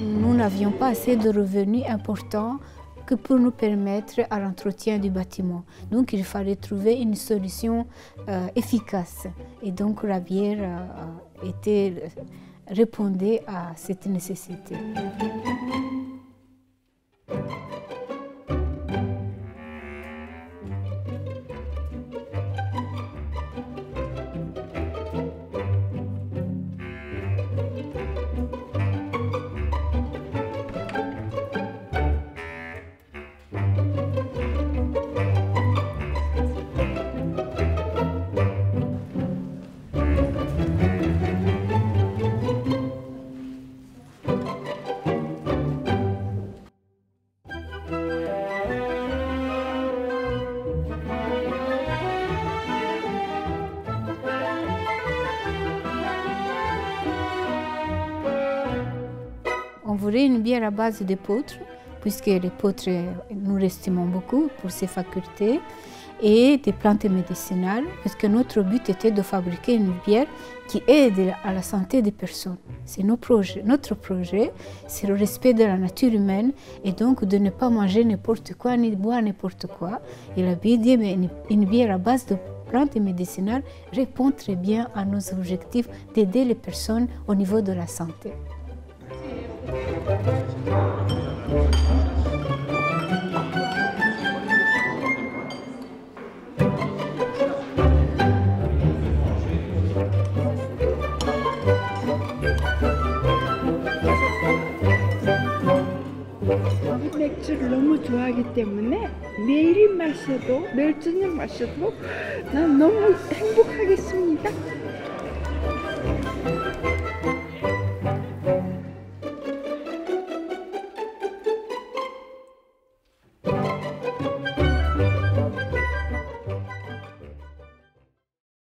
Nous n'avions pas assez de revenus importants que pour nous permettre à l'entretien du bâtiment. Donc il fallait trouver une solution euh, efficace. Et donc la bière euh, était, répondait à cette nécessité. On voulait une bière à base d'épeautre, puisque l'épeautre, nous l'estimons beaucoup pour ses facultés, et des plantes médicinales, parce que notre but était de fabriquer une bière qui aide à la santé des personnes. C'est. Notre projet, c'est le respect de la nature humaine et donc de ne pas manger n'importe quoi ni boire n'importe quoi. Et la bière, une bière à base de plantes médicinales répond très bien à nos objectifs d'aider les personnes au niveau de la santé. 맥주를 너무 좋아하기 때문에 매일 마셔도 매일 저녁 마셔도 난 너무 행복하겠습니다.